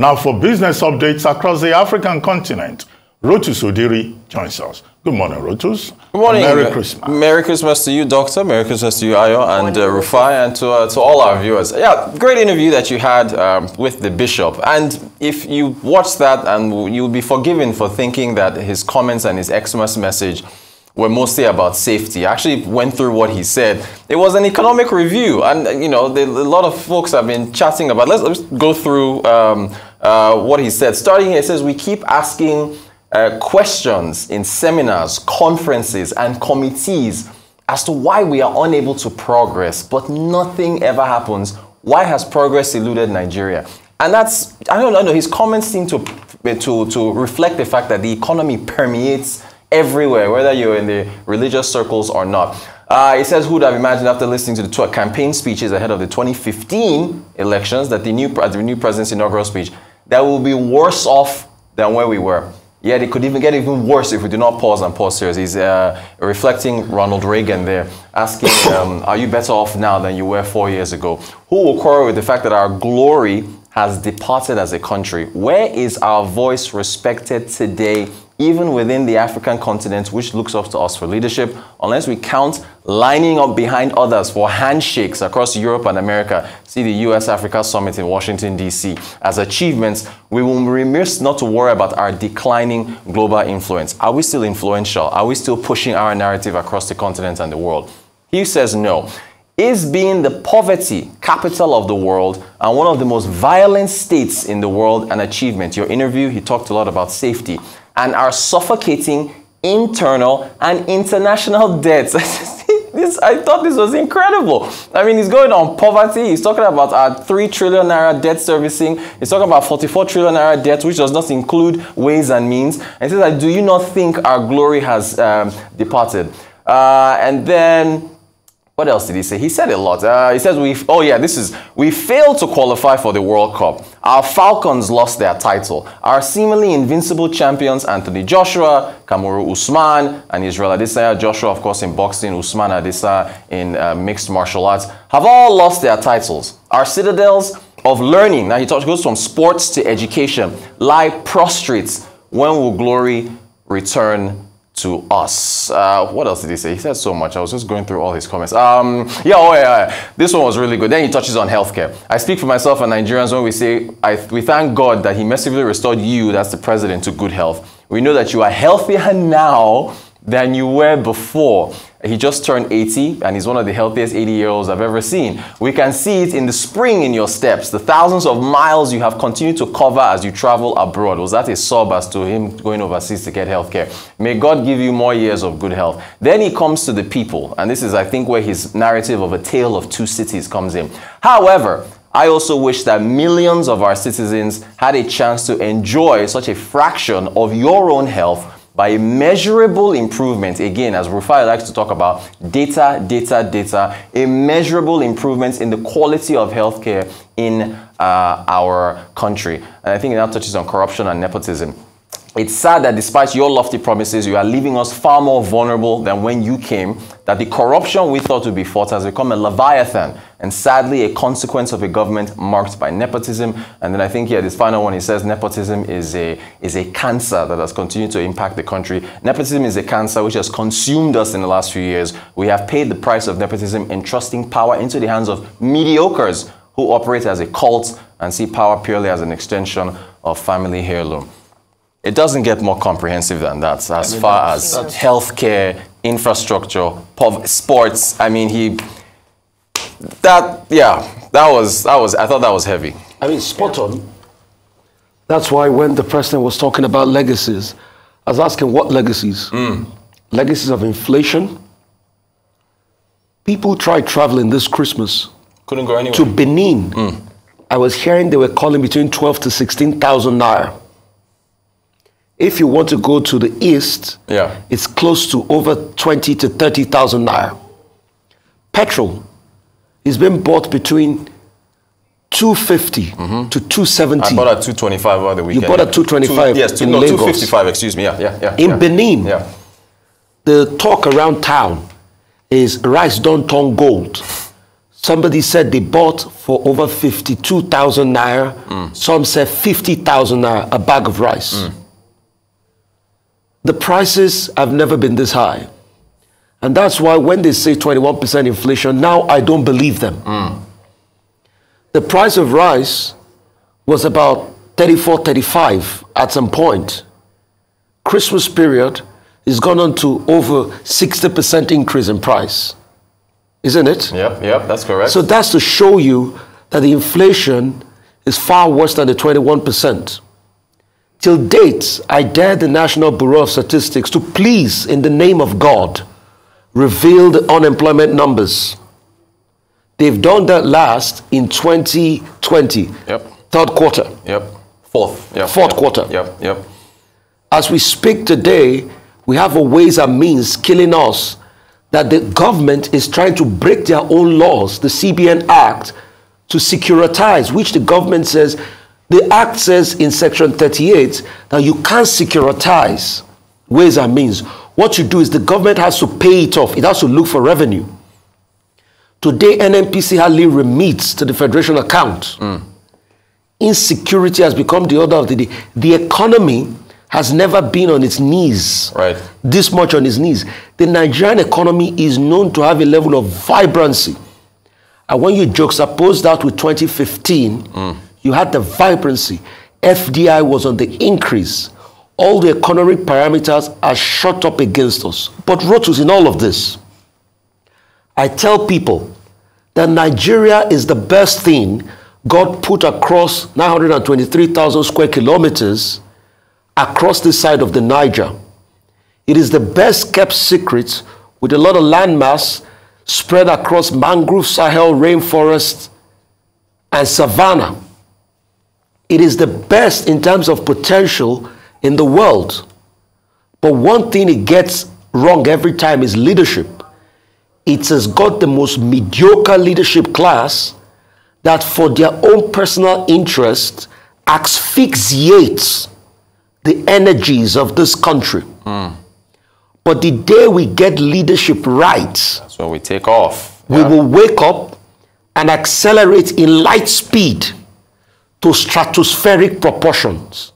Now for business updates across the African continent, Rotus Odiri joins us. Good morning, Rotus. Good morning. Merry Christmas. Merry Christmas to you, Doctor. Merry Christmas to you, Ayo, and uh, Rufai, and to, uh, to all our viewers. Yeah, great interview that you had um, with the bishop. And if you watched that, and you'll be forgiven for thinking that his comments and his Xmas message were mostly about safety. I actually went through what he said. It was an economic review, and you know, the, a lot of folks have been chatting about. Let's, let's go through um, uh, what he said. Starting here, it says we keep asking uh, questions in seminars, conferences, and committees as to why we are unable to progress, but nothing ever happens. Why has progress eluded Nigeria? And that's, I don't know, his comments seem to, to, to reflect the fact that the economy permeates everywhere, whether you're in the religious circles or not. Uh, it says, who would have imagined after listening to the campaign speeches ahead of the 2015 elections that the new, the new president's inaugural speech, that will be worse off than where we were. Yet it could even get even worse if we do not pause and pause serious. He's uh, reflecting Ronald Reagan there, asking, um, are you better off now than you were four years ago? Who will quarrel with the fact that our glory has departed as a country? Where is our voice respected today even within the African continent, which looks up to us for leadership, unless we count lining up behind others for handshakes across Europe and America, see the US Africa Summit in Washington, D.C., as achievements, we will remiss not to worry about our declining global influence. Are we still influential? Are we still pushing our narrative across the continent and the world? He says no. Is being the poverty capital of the world and one of the most violent states in the world an achievement? Your interview, he talked a lot about safety and our suffocating internal and international debts. this, I thought this was incredible. I mean, he's going on poverty. He's talking about our 3 trillion naira debt servicing. He's talking about 44 trillion naira debt, which does not include ways and means. And he says, like, Do you not think our glory has um, departed? Uh, and then what else did he say? He said a lot. Uh, he says we. Oh yeah, this is we failed to qualify for the World Cup. Our Falcons lost their title. Our seemingly invincible champions Anthony Joshua, Kamaru Usman, and Israel Adesanya. Joshua, of course, in boxing. Usman Adesanya in uh, mixed martial arts have all lost their titles. Our citadels of learning. Now he talks goes from sports to education. Lie prostrate. When will glory return to us. Uh, what else did he say? He said so much. I was just going through all his comments. Um, yeah, oh yeah, yeah, this one was really good. Then he touches on healthcare. I speak for myself and Nigerians when we say, I, we thank God that he mercifully restored you, that's the president, to good health. We know that you are healthier now than you were before. He just turned 80 and he's one of the healthiest 80 year olds I've ever seen. We can see it in the spring in your steps, the thousands of miles you have continued to cover as you travel abroad. Was that a sob as to him going overseas to get health care? May God give you more years of good health. Then he comes to the people, and this is, I think, where his narrative of a tale of two cities comes in. However, I also wish that millions of our citizens had a chance to enjoy such a fraction of your own health by measurable improvement, again, as Rufai likes to talk about, data, data, data, a measurable improvement in the quality of healthcare in uh, our country. And I think it now touches on corruption and nepotism. It's sad that despite your lofty promises, you are leaving us far more vulnerable than when you came, that the corruption we thought would be fought has become a leviathan, and sadly a consequence of a government marked by nepotism. And then I think here, this final one, he says nepotism is a, is a cancer that has continued to impact the country. Nepotism is a cancer which has consumed us in the last few years. We have paid the price of nepotism, entrusting power into the hands of mediocres who operate as a cult and see power purely as an extension of family heirloom. It doesn't get more comprehensive than that as I mean, far as healthcare, infrastructure, sports. I mean, he, that, yeah, that was, that was, I thought that was heavy. I mean, spot on. That's why when the president was talking about legacies, I was asking what legacies? Mm. Legacies of inflation. People tried traveling this Christmas. Couldn't go anywhere. To Benin. Mm. I was hearing they were calling between 12 to 16,000 naira. If you want to go to the east, yeah. it's close to over 20 to 30,000 naira. Petrol is being bought between 250 mm-hmm. to 270. I bought at 225 over the weekend. You bought at 225 Two, yes, in no, Lagos. 255, excuse me. Yeah, yeah, yeah. In yeah. Benin, yeah. the talk around town is rice don't turn gold. Somebody said they bought for over 52,000 naira. Some said 50,000 naira a bag of rice. The prices have never been this high. And that's why when they say 21% inflation, now I don't believe them. Mm. The price of rice was about 34, 35 at some point. Christmas period is gone on to over 60% increase in price. Isn't it? Yep, yep, that's correct. So that's to show you that the inflation is far worse than the 21%. Till date, I dare the National Bureau of Statistics to please, in the name of God, reveal the unemployment numbers. They've done that last in 2020, Yep. third quarter. Yep. Fourth. Yep. Fourth yep, quarter. Yep. Yep. As we speak today, we have a ways and means killing us that the government is trying to break their own laws, the CBN Act, to securitize, which the government says, the Act says in Section 38 that you can't securitize ways and means. What you do is the government has to pay it off, it has to look for revenue. Today, NNPC hardly remits to the Federation account. Hmm. Insecurity has become the order of the day. The economy has never been on its knees Right. this much on its knees. The Nigerian economy is known to have a level of vibrancy. And when you juxtapose that with 2015, you had the vibrancy. FDI was on the increase. All the economic parameters are shot up against us. But Rotus, in all of this, I tell people that Nigeria is the best thing God put across 923,000 square kilometers across this side of the Niger. It is the best kept secret with a lot of landmass spread across mangrove, Sahel, rainforest, and savanna. It is the best in terms of potential in the world. But one thing it gets wrong every time is leadership. It has got the most mediocre leadership class that, for their own personal interest, asphyxiates the energies of this country. Hmm. But the day we get leadership right, That's when we take off. we will wake up and accelerate in light speed to stratospheric proportions.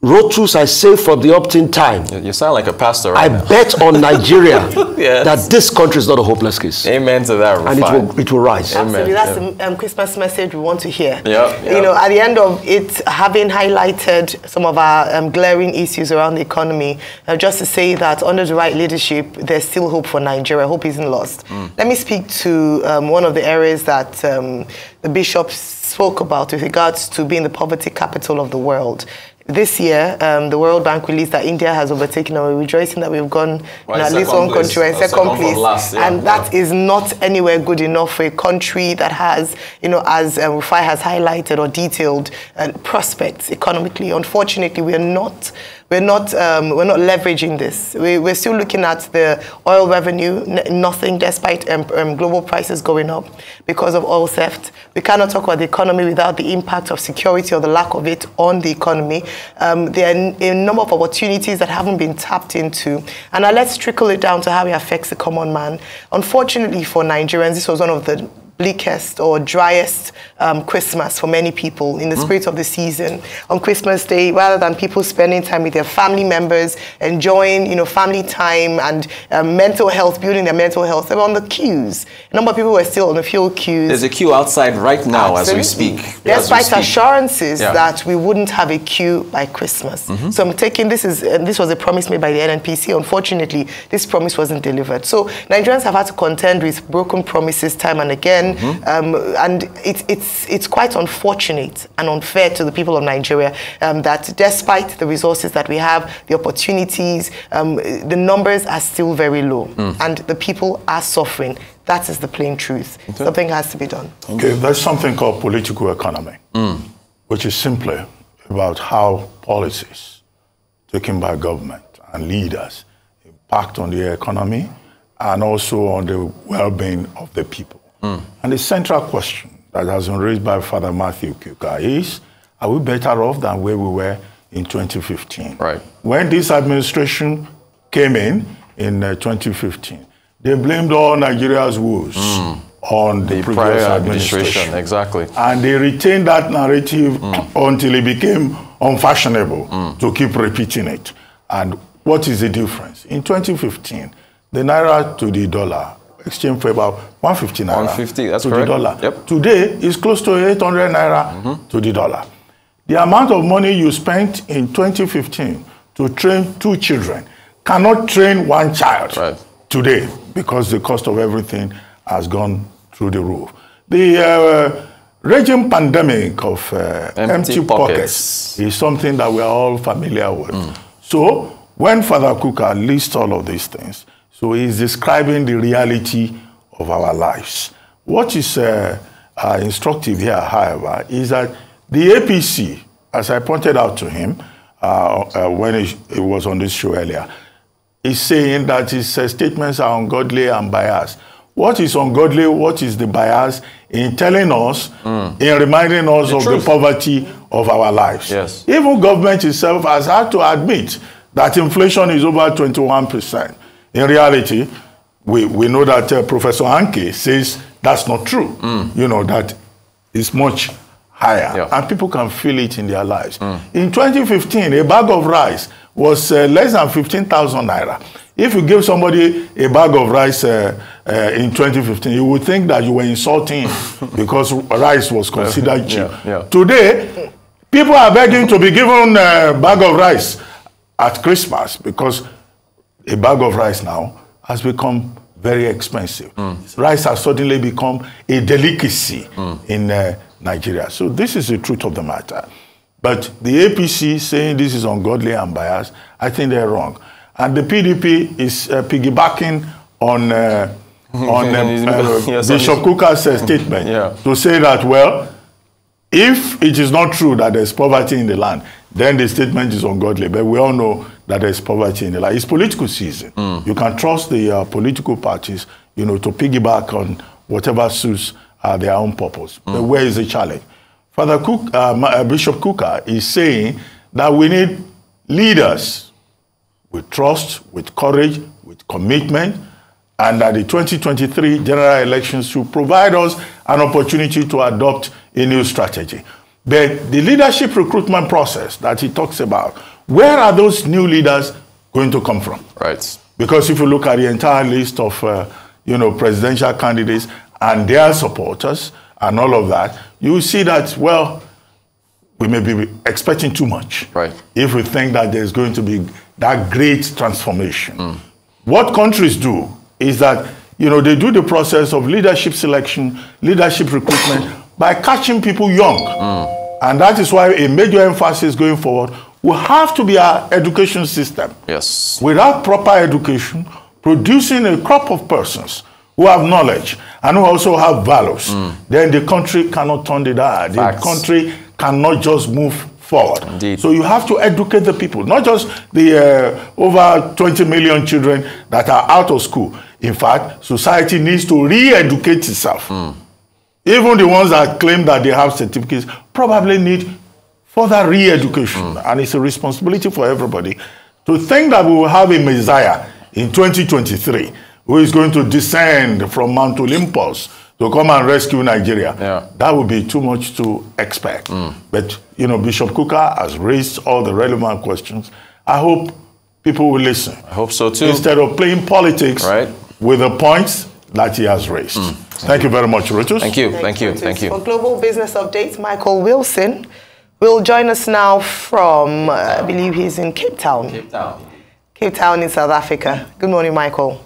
Rotus, I say for the opt-in time, You sound like a pastor I now. bet on Nigeria Yes. that this country is not a hopeless case. Amen to that. And it will, it will rise. Amen. Absolutely, that's the um, Christmas message we want to hear. Yeah, yeah. You know, at the end of it, having highlighted some of our um, glaring issues around the economy, uh, just to say that under the right leadership, there's still hope for Nigeria. Hope isn't lost. Mm. Let me speak to um, one of the areas that um, the bishop spoke about with regards to being the poverty capital of the world. This year, um, the World Bank released that India has overtaken, and we're rejoicing that we've gone Well, in in at least one place. country, second, second place, last, yeah, and that yeah. is not anywhere good enough for a country that has, you know, as um, Rufai has highlighted or detailed, uh, prospects economically. Unfortunately, we are not. We're not, um, we're not leveraging this. We, we're still looking at the oil revenue, nothing despite um, um, global prices going up because of oil theft. We cannot talk about the economy without the impact of security or the lack of it on the economy. Um, there are a number of opportunities that haven't been tapped into. And now let's trickle it down to how it affects the common man. Unfortunately for Nigerians, this was one of the bleakest or driest um, Christmas for many people in the spirit of the season. On Christmas Day, rather than people spending time with their family members, enjoying, you know, family time and um, mental health, building their mental health, they were on the queues. A number of people were still on the fuel queues. There's a queue outside right now as we speak. Despite assurances Yeah. that we wouldn't have a queue by Christmas. So I'm taking this is uh, this was a promise made by the NNPC. Unfortunately, this promise wasn't delivered. So Nigerians have had to contend with broken promises time and again, um, and it's it's it's quite unfortunate and unfair to the people of Nigeria um, that despite the resources that we have, the opportunities, um, the numbers are still very low, and the people are suffering. That is the plain truth. Something has to be done. Okay, there's something called political economy, which is simply about how policies taken by government and leaders impact on the economy and also on the well-being of the people. And the central question that has been raised by Father Matthew Kukah is, are we better off than where we were in 2015? Right. When this administration came in in uh, 2015, they blamed all Nigeria's woes mm. on the, The previous prior administration. administration, exactly. And they retained that narrative mm. until it became unfashionable mm. to keep repeating it. And what is the difference? In 2015, the naira to the dollar exchanged for about 150 naira 150, that's to correct. the dollar. Yep. Today, it's close to 800 naira to the dollar. The amount of money you spent in 2015 to train two children cannot train one child Right. today because the cost of everything has gone through the roof. The uh, raging pandemic of uh, Empty empty, pockets. pockets. is something that we are all familiar with. So when Father Kuka lists all of these things, so he's describing the reality of our lives. What is uh, uh, instructive here, however, is that the APC, as I pointed out to him uh, uh, when he, he was on this show earlier, is saying that his uh, statements are ungodly and biased. What is ungodly? What is the bias in telling us, in reminding us of truth. the poverty of our lives? Yes. Even government itself has had to admit that inflation is over 21%. In reality, we, we know that uh, Professor Anke says that's not true. You know, that it's much higher. Yeah. And people can feel it in their lives. In 2015, a bag of rice was uh, less than 15,000 naira. If you give somebody a bag of rice uh, uh, in 2015, you would think that you were insulting because rice was considered cheap. Yeah, yeah. Today, people are begging to be given a bag of rice at Christmas because a bag of rice now has become very expensive. Rice has suddenly become a delicacy in uh, Nigeria. So this is the truth of the matter. But the APC saying this is ungodly and biased, I think they're wrong. And the PDP is uh, piggybacking on uh, on uh, uh, Yes, Bishop Kukah's uh, statement Yeah. to say that well, if it is not true that there's poverty in the land, then the statement is ungodly. But we all know that there's poverty in the land. It's political season. You can trust the uh, political parties, you know, to piggyback on whatever suits uh, their own purpose. But where is the challenge? Father Cook, uh, uh, Bishop Kukah is saying that we need leaders with trust, with courage, with commitment, and that the 2023 general elections should provide us an opportunity to adopt a new strategy. But the leadership recruitment process that he talks about, where are those new leaders going to come from? Right. Because if you look at the entire list of, uh, you know, presidential candidates and their supporters and all of that, you see that, well, we may be expecting too much. Right. If we think that there's going to be that great transformation. What countries do is that, you know, they do the process of leadership selection, leadership recruitment by catching people young. And that is why a major emphasis going forward will have to be our education system Yes. without proper education, producing a crop of persons who have knowledge and who also have values, then the country cannot turn the dial. The country cannot just move forward. Indeed. So you have to educate the people, not just the uh, over 20 million children that are out of school. In fact, society needs to re-educate itself. Even the ones that claim that they have certificates probably need further re-education. Mm. And it's a responsibility for everybody to think that we will have a Messiah in 2023 who is going to descend from Mount Olympus to come and rescue Nigeria. Yeah. That would be too much to expect. Mm. But, you know, Bishop Kukah has raised all the relevant questions. I hope people will listen I hope so too. instead of playing politics Right. with the points that he has raised. Mm. Thank you very much, Rotus. Thank you. Thank you. Thanks, Thank you. For Global Business Updates, Michael Wilson will join us now from, uh, I believe he's in Cape Town. Cape Town. Cape Town in South Africa. Good morning, Michael.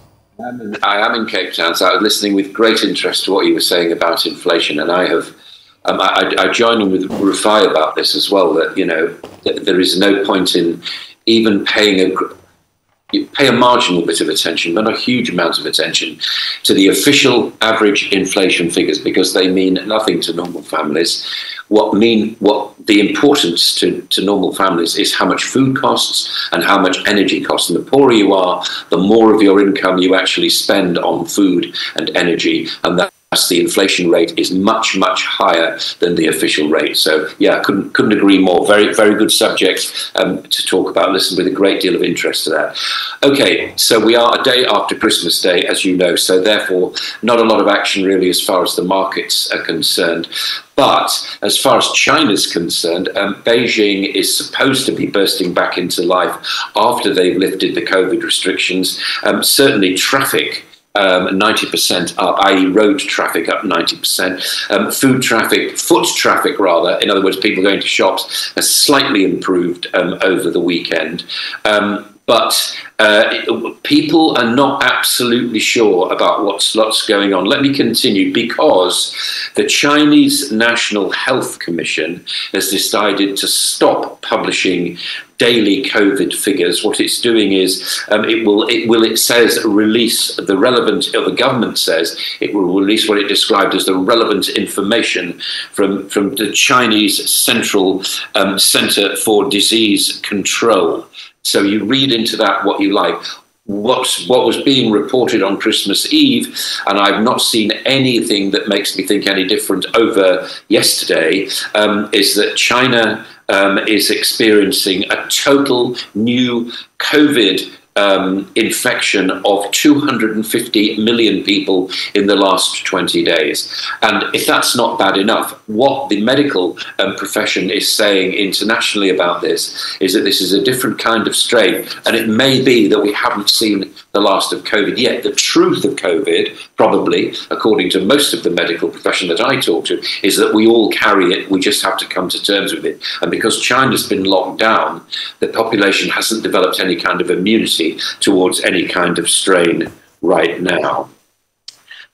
I am in Cape Town, so I was listening with great interest to what you were saying about inflation, and I have. Um, I, I I join in with Rufai about this as well. That you know, th- there is no point in even paying a gr- you pay a marginal bit of attention, but a huge amount of attention to the official average inflation figures because they mean nothing to normal families. What mean what the importance to, to normal families is how much food costs and how much energy costs. And the poorer you are, the more of your income you actually spend on food and energy, and that the inflation rate is much, much higher than the official rate. So, yeah, couldn't couldn't agree more. Very, very good subject um, to talk about. Listen with a great deal of interest to that. Okay, so we are a day after Christmas Day, as you know. So, therefore, not a lot of action really as far as the markets are concerned. But as far as China's concerned, um, Beijing is supposed to be bursting back into life after they've lifted the COVID restrictions. Um, certainly, traffic um, 90% up, i.e., road traffic up 90%. Um, food traffic, foot traffic rather, in other words, people going to shops, has slightly improved um, over the weekend. Um, but uh, people are not absolutely sure about what's, what's going on. Let me continue because the Chinese National Health Commission has decided to stop publishing daily COVID figures. What it's doing is um, it will it will it says release the relevant or the government says it will release what it described as the relevant information from from the Chinese Central um, Center for Disease Control. So you read into that what you like. What's, what was being reported on Christmas Eve, and I've not seen anything that makes me think any different over yesterday, um, is that China um, is experiencing a total new COVID um, infection of 250 million people in the last 20 days. And if that's not bad enough, what the medical um, profession is saying internationally about this is that this is a different kind of strain. And it may be that we haven't seen the last of COVID yet. The truth of COVID, probably, according to most of the medical profession that I talk to, is that we all carry it. We just have to come to terms with it. And because China's been locked down, the population hasn't developed any kind of immunity towards any kind of strain right now.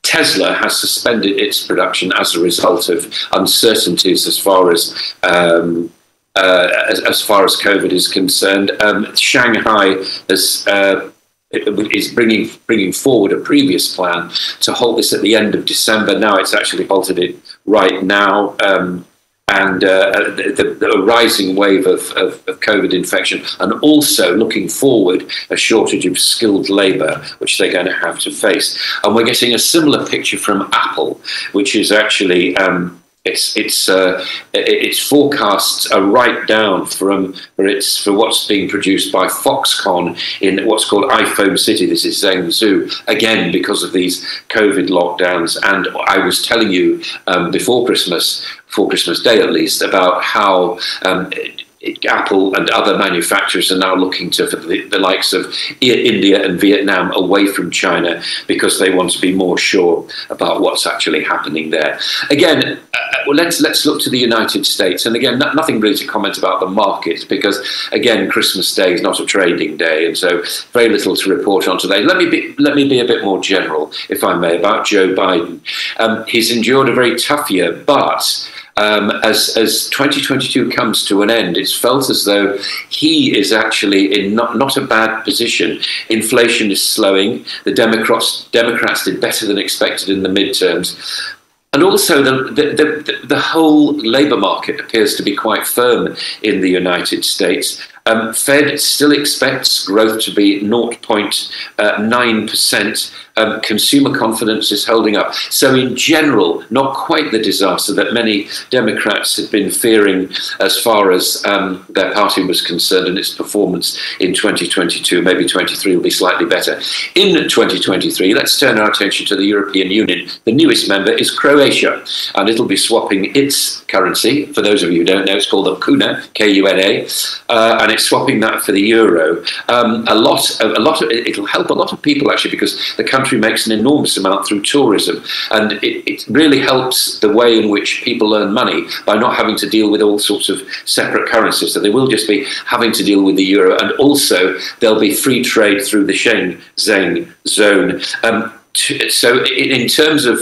Tesla has suspended its production as a result of uncertainties as far as um, uh, as, as, far as COVID is concerned. Um, Shanghai has. Uh, is bringing bringing forward a previous plan to halt this at the end of December. Now it's actually halted it right now. Um, and uh, the, the, rising wave of, of, of, COVID infection, and also looking forward a shortage of skilled labour, which they're going to have to face. And we're getting a similar picture from Apple, which is actually um, its its uh, its forecasts are right down from for its for what's being produced by Foxconn in what's called iPhone City. This is Zhengzhou again because of these COVID lockdowns. And I was telling you um, before Christmas, for Christmas Day at least, about how. Um, Apple and other manufacturers are now looking to the, the, likes of India and Vietnam away from China because they want to be more sure about what's actually happening there. Again, uh, well, let's let's look to the United States, and again, no, nothing really to comment about the markets because again, Christmas Day is not a trading day, and so very little to report on today. Let me be let me be a bit more general, if I may, about Joe Biden. Um, he's endured a very tough year, but um, as, as 2022 comes to an end, it's felt as though he is actually in not, not a bad position. Inflation is slowing. The Democrats, Democrats did better than expected in the midterms. And also, the, the, the, the whole labour market appears to be quite firm in the United States. Um, Fed still expects growth to be 0.9%. Um, consumer confidence is holding up. So, in general, not quite the disaster that many Democrats had been fearing as far as um, their party was concerned and its performance in 2022. Maybe 23 will be slightly better. In 2023, let's turn our attention to the European Union. The newest member is Croatia, and it'll be swapping its currency. For those of you who don't know, it's called the Kuna, K U N A, uh, and it's swapping that for the euro. Um, a lot, a lot of it'll help a lot of people actually because the country makes an enormous amount through tourism, and it, it really helps the way in which people earn money by not having to deal with all sorts of separate currencies. So they will just be having to deal with the euro, and also there'll be free trade through the Schengen zone. Um, so in terms of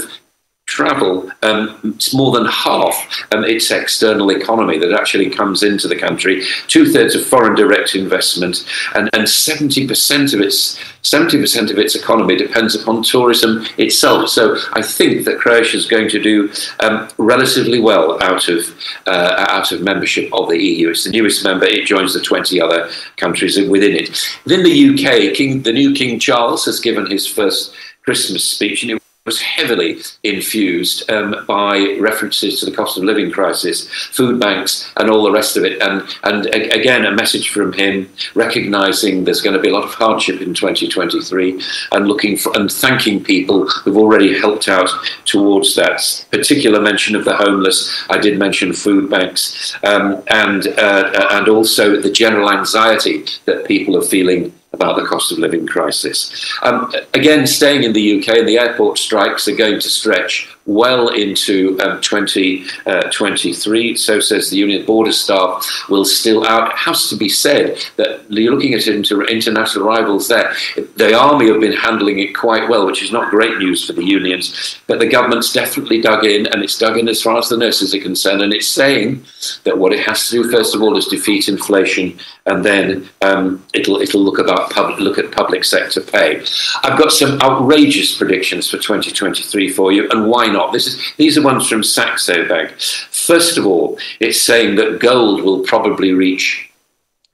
travel, um, it's more than half um, its external economy that actually comes into the country. Two thirds of foreign direct investment, and and seventy percent of its seventy percent of its economy depends upon tourism itself. So I think that Croatia is going to do um, relatively well out of uh, out of membership of the EU. It's the newest member. It joins the twenty other countries within it. Within the UK, King, the new King Charles has given his first Christmas speech, and it was heavily infused um, by references to the cost of living crisis, food banks, and all the rest of it. And, and again, a message from him recognizing there's going to be a lot of hardship in 2023 and looking for and thanking people who've already helped out towards that. Particular mention of the homeless. I did mention food banks um, and, uh, and also the general anxiety that people are feeling about the cost of living crisis. Um, again, staying in the UK, the airport strikes are going to stretch well into um, 2023. Uh, so says the Union Border Staff will still out. It has to be said that you're looking at inter international rivals there. The army have been handling it quite well, which is not great news for the unions. But the government's definitely dug in, and it's dug in as far as the nurses are concerned. And it's saying that what it has to do first of all is defeat inflation, and then um, it'll it'll look about public, look at public sector pay. I've got some outrageous predictions for 2023 for you, and why not? This is, these are ones from Saxo Bank. First of all, it's saying that gold will probably reach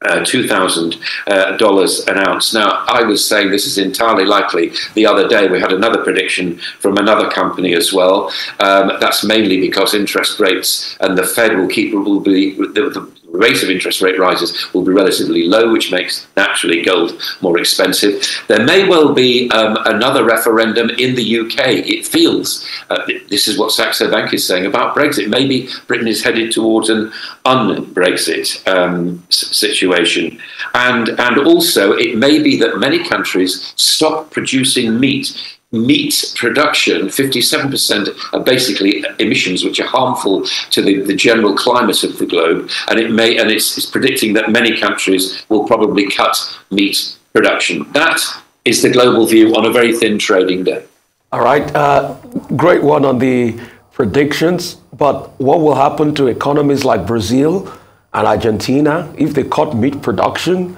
uh, $2,000 uh, an ounce. Now, I was saying this is entirely likely. The other day, we had another prediction from another company as well. Um, that's mainly because interest rates and the Fed will keep will be the, the rate of interest rate rises will be relatively low, which makes naturally gold more expensive. There may well be um, another referendum in the UK. It feels, uh, this is what Saxo Bank is saying about Brexit. Maybe Britain is headed towards an un-Brexit um, situation. And, and also, it may be that many countries stop producing meat meat production, 57% are basically emissions which are harmful to the, the general climate of the globe. And it may and it's, it's predicting that many countries will probably cut meat production. That is the global view on a very thin trading day. All right, uh, great one on the predictions. But what will happen to economies like Brazil and Argentina if they cut meat production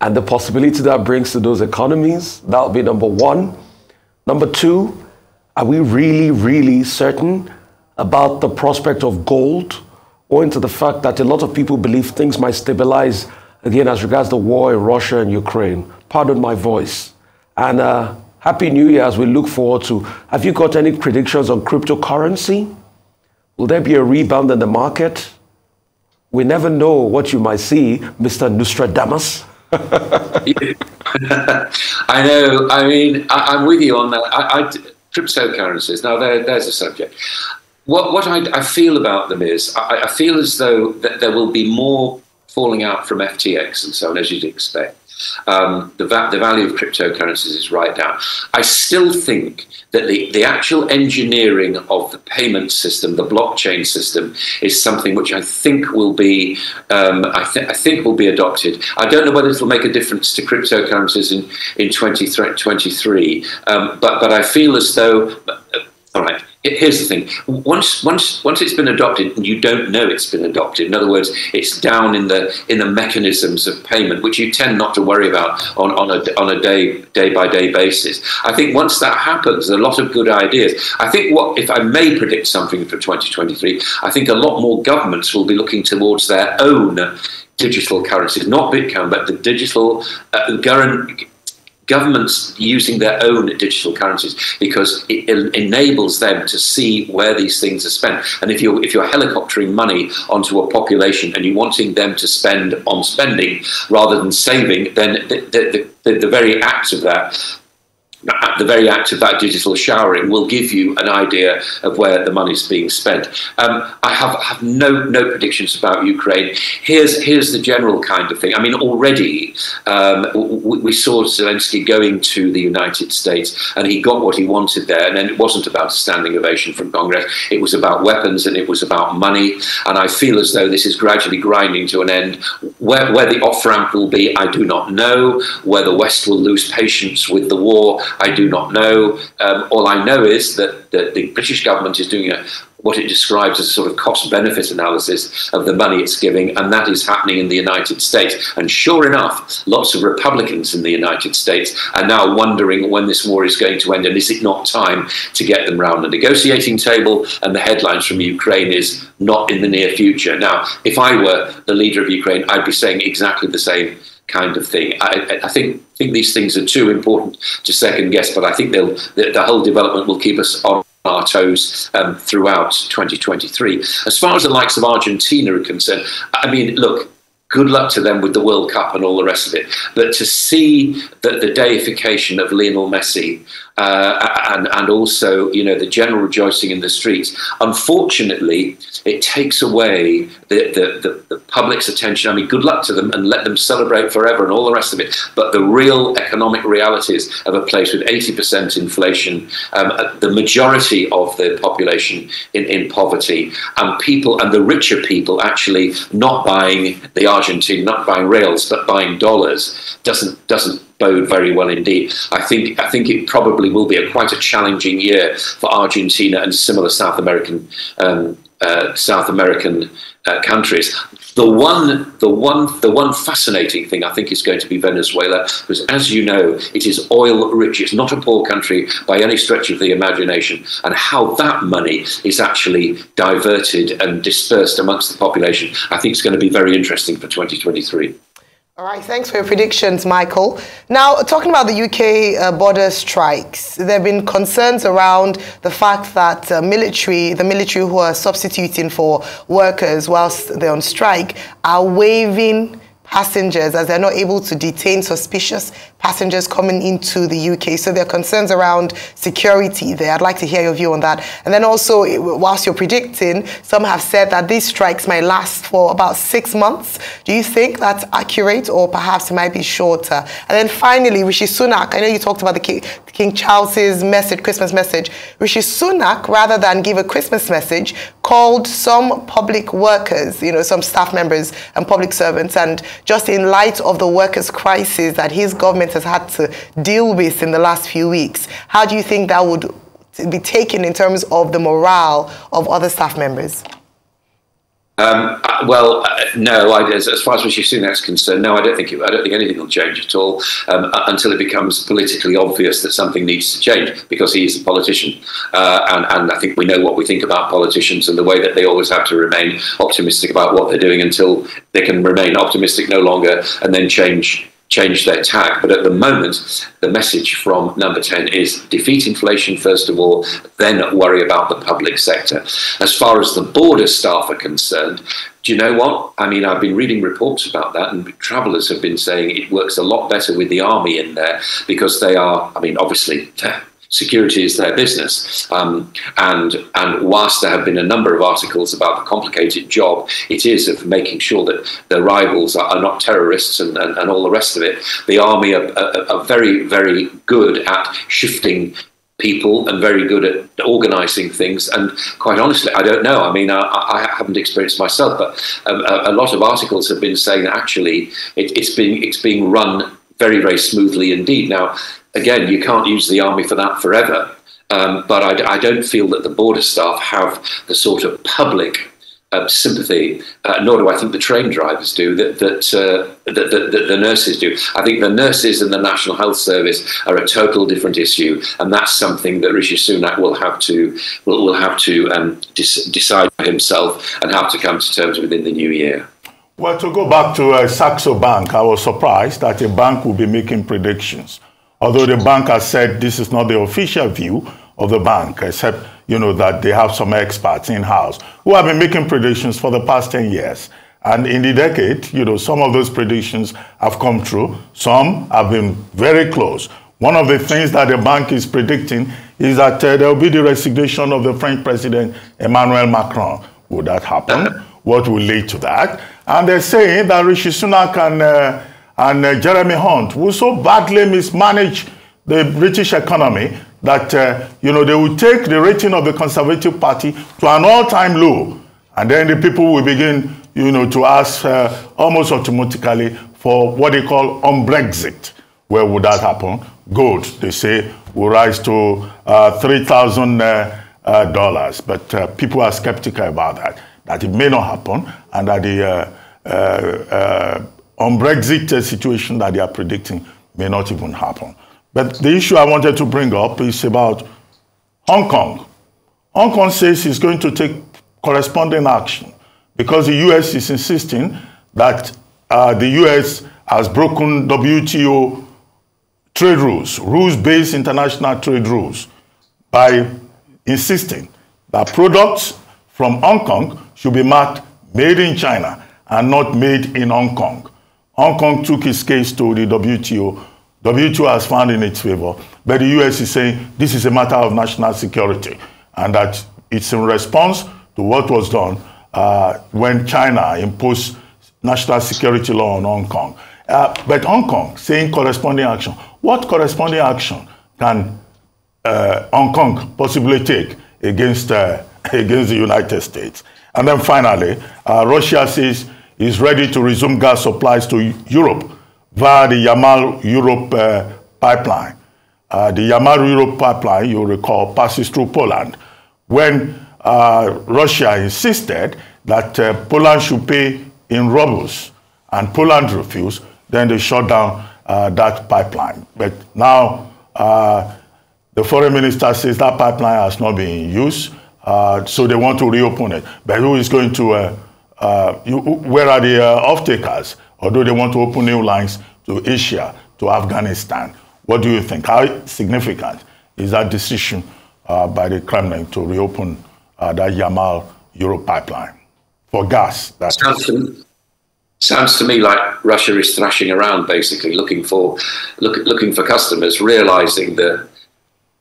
and the possibility that brings to those economies? That'll be number one. Number two, are we really, really certain about the prospect of gold, owing to the fact that a lot of people believe things might stabilize again as regards the war in Russia and Ukraine? Pardon my voice. And uh, Happy New Year as we look forward to. Have you got any predictions on cryptocurrency? Will there be a rebound in the market? We never know what you might see, Mr. Nostradamus. I know. I mean, I, am with you on that. I, I, cryptocurrencies. Now, there, there's a subject. What, what I, I feel about them is, I, I feel as though that there will be more falling out from FTX and so on, as you'd expect um, the, va- the value of cryptocurrencies is right down. I still think that the, the actual engineering of the payment system, the blockchain system, is something which I think will be um, I, th- I, think will be adopted. I don't know whether it will make a difference to cryptocurrencies in in 2023, um, but but I feel as though uh, all right here's the thing. Once once once it's been adopted and you don't know it's been adopted in other words it's down in the in the mechanisms of payment which you tend not to worry about on, on a on a day day by day basis. I think once that happens a lot of good ideas. I think what if i may predict something for 2023 i think a lot more governments will be looking towards their own digital currencies not bitcoin but the digital uh, governments using their own digital currencies because it enables them to see where these things are spent. And if you're if you're helicoptering money onto a population and you're wanting them to spend on spending rather than saving, then the, the, the, the very act of that the very act of that digital showering will give you an idea of where the money's being spent. Um, I have, have no no predictions about Ukraine. Here's here's the general kind of thing. I mean, already um, we, we, saw Zelensky going to the United States, and he got what he wanted there. And then it wasn't about a standing ovation from Congress. It was about weapons and it was about money. And I feel as though this is gradually grinding to an end. Where where the off ramp will be, I do not know. Where the West will lose patience with the war. I do not know. Um, all I know is that, that the British government is doing a, what it describes as a sort of cost benefit analysis of the money it's giving, and that is happening in the United States. And sure enough, lots of Republicans in the United States are now wondering when this war is going to end, and is it not time to get them round the negotiating table? And the headlines from Ukraine is not in the near future. Now, if I were the leader of Ukraine, I'd be saying exactly the same kind of thing. I, I, think think these things are too important to second guess, but I think they'll the, the whole development will keep us on our toes um, throughout 2023. As far as the likes of Argentina are concerned, I mean, look, good luck to them with the World Cup and all the rest of it. But to see that the deification of Lionel Messi uh, and, and also, you know, the general rejoicing in the streets. Unfortunately, it takes away the, the, the, the, public's attention. I mean, good luck to them and let them celebrate forever and all the rest of it. But the real economic realities of a place with 80% inflation, um, the majority of the population in, in poverty, and people and the richer people actually not buying the Not buying reals, but buying dollars, doesn't doesn't bode very well indeed. I think I think it probably will be a quite a challenging year for Argentina and similar South American um, uh, South American uh, countries. The one, the one, the one fascinating thing I think is going to be Venezuela, because as you know, it is oil rich. It's not a poor country by any stretch of the imagination, and how that money is actually diverted and dispersed amongst the population, I think is going to be very interesting for 2023. All right, thanks for your predictions, Michael. Now, talking about the UK uh, border strikes, there have been concerns around the fact that uh, military, the military who are substituting for workers whilst they're on strike, are waiving passengers as they're not able to detain suspicious passengers coming into the UK. So there are concerns around security there. I'd like to hear your view on that. And then also, whilst you're predicting, some have said that these strikes might last for about six months. Do you think that's accurate or perhaps it might be shorter? And then finally, Rishi Sunak, I know you talked about the King, King Charles's message, Christmas message. Rishi Sunak, rather than give a Christmas message, called some public workers, you know, some staff members and public servants, and just in light of the workers' crisis that his government has had to deal with in the last few weeks. How do you think that would be taken in terms of the morale of other staff members? Um, uh, well, uh, no. I, as, as, far as Rishi Sunak's concerned, no, I don't think it, I don't think anything will change at all um, uh, until it becomes politically obvious that something needs to change because he is a politician, uh, and, and I think we know what we think about politicians and the way that they always have to remain optimistic about what they're doing until they can remain optimistic no longer and then change change their tack. But at the moment, the message from number 10 is defeat inflation first of all, then worry about the public sector. As far as the border staff are concerned, do you know what? I mean, I've been reading reports about that, and travellers have been saying it works a lot better with the army in there because they are, I mean, obviously, security is their business. Um, and, and whilst there have been a number of articles about the complicated job it is of making sure that their rivals are, are not terrorists and, and, and, all the rest of it, the army are, are, are very, very good at shifting people and very good at organising things. And quite honestly, I don't know. I mean, I, I haven't experienced myself, but a, a, lot of articles have been saying that actually it, it's being it's being run very very smoothly indeed. Now, again, you can't use the army for that forever. Um, but I, I, don't feel that the border staff have the sort of public uh, sympathy, uh, nor do I think the train drivers do, that, that, uh, that, that, that, the nurses do. I think the nurses and the National Health Service are a total different issue, and that's something that Rishi Sunak will have to, will, will have to um, decide for himself and have to come to terms within the new year. Well, to go back to uh, Saxo Bank, I was surprised that a bank would be making predictions Although the bank has said this is not the official view of the bank, except you know that they have some experts in house who have been making predictions for the past 10 years. And in the decade, you know, some of those predictions have come true. Some have been very close. One of the things that the bank is predicting is that uh, there will be the resignation of the French president Emmanuel Macron. Would that happen? What will lead to that? And they're saying that Rishi Sunak and uh, and uh, Jeremy Hunt, will so badly mismanage the British economy that, uh, you know, they will take the rating of the Conservative Party to an all-time low. And then the people will begin, you know, to ask uh, almost automatically for what they call un-Brexit. Where would that happen? Gold, they say, will rise to uh, $3,000. Uh, but people are skeptical about that, that it may not happen, and that the Uh, uh, un-Brexit uh, situation that they are predicting may not even happen. But the issue I wanted to bring up is about Hong Kong. Hong Kong says it's going to take corresponding action because the US is insisting that uh, the US has broken WTO trade rules, rules-based international trade rules, by insisting that products from Hong Kong should be marked made in China and not made in Hong Kong. Hong Kong took his case to the WTO. WTO has found in its favor, but the US is saying this is a matter of national security and that it's in response to what was done uh, when China imposed national security law on Hong Kong. Uh, but Hong Kong saying corresponding action. What corresponding action can uh, Hong Kong possibly take against, uh, against the United States? And then finally, uh, Russia says it's ready to resume gas supplies to Europe via the Yamal Europe uh, pipeline. Uh, the Yamal Europe pipeline, you recall, passes through Poland. When uh, Russia insisted that uh, Poland should pay in rubles and Poland refused, then they shut down uh, that pipeline. But now uh, the foreign minister says that pipeline has not been used, so they want to reopen it. But who is going to, uh, uh, you, where are the uh, off-takers? Although they want to open new lines to Asia, to Afghanistan. What do you think? How significant is that decision by the Kremlin to reopen that Yamal Europe pipeline for gas? That's sounds to me like Russia is thrashing around, basically looking for look, looking for customers, realizing that.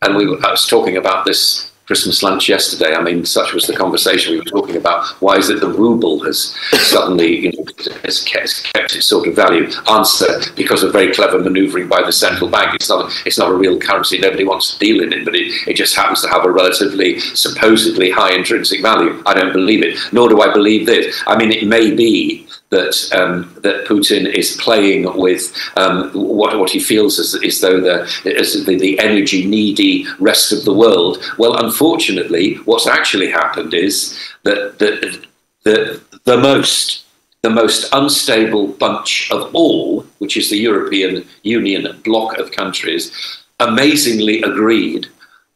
And we I was talking about this Christmas lunch yesterday. I mean, such was the conversation we were talking about. Why is it the ruble has suddenly you know, has kept, kept, its sort of value? Answer: because of very clever manoeuvring by the central bank. It's not it's not a real currency. Nobody wants to deal in it, but it, it just happens to have a relatively supposedly high intrinsic value. I don't believe it, nor do I believe this. I mean, it may be that um, that Putin is playing with um, what what he feels as, as though the as the, the energy needy rest of the world. Well, unfortunately, what's actually happened is that the the, the most the most unstable bunch of all, which is the European Union bloc of countries, amazingly agreed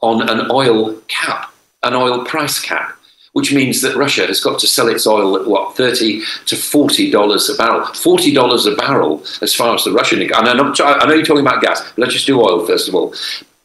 on an oil cap, an oil price cap which means that Russia has got to sell its oil at what, 30 to $40 a barrel. $40 a barrel as far as the Russian. And I know, I know you're talking about gas, but let's just do oil first of all.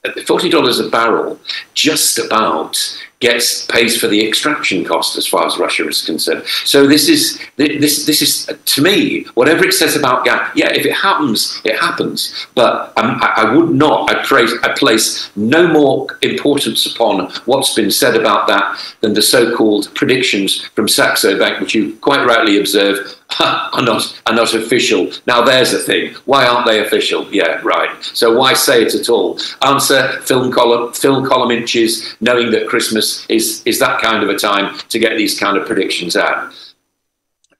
$40 a barrel just about gets pays for the extraction cost as far as Russia is concerned. So this is this this is to me whatever it says about gas. Yeah, if it happens, it happens. But um, I, I, would not. I place I place no more importance upon what's been said about that than the so-called predictions from Saxo Bank, which you quite rightly observe are not are not official. Now there's a thing. Why aren't they official? Yeah, right. So why say it at all? Answer film column Phil column inches, knowing that Christmas is is that kind of a time to get these kind of predictions out.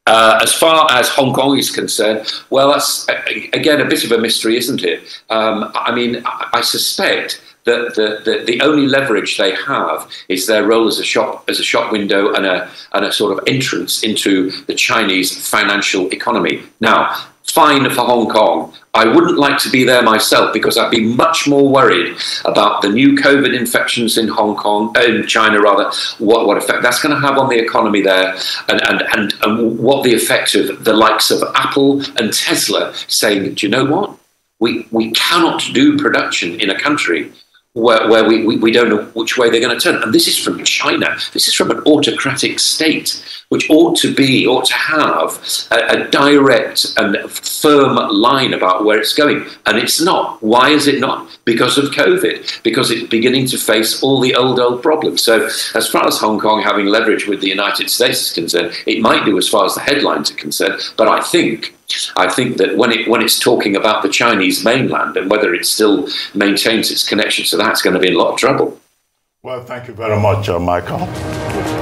Uh, as far as Hong Kong is concerned, well, that's again a bit of a mystery, isn't it? Um, I mean, I suspect the, the, the, the, only leverage they have is their role as a shop as a shop window and a and a sort of entrance into the Chinese financial economy. Now, fine for Hong Kong. I wouldn't like to be there myself because I'd be much more worried about the new COVID infections in Hong Kong, in China rather, what, what effect that's going to have on the economy there, and, and, and, and what the effect of the likes of Apple and Tesla saying, do you know what? We, we cannot do production in a country where, where we, we, we, don't know which way they're going to turn. And this is from China. This is from an autocratic state, which ought to be, ought to have a, a, direct and firm line about where it's going. And it's not. Why is it not? Because of COVID, because it's beginning to face all the old, old problems. So, as far as Hong Kong having leverage with the United States is concerned, it might do as far as the headlines are concerned. But I think I think that when it when it's talking about the Chinese mainland and whether it still maintains its connection to that, it's going to be in a lot of trouble. Well, thank you very much, uh, Michael.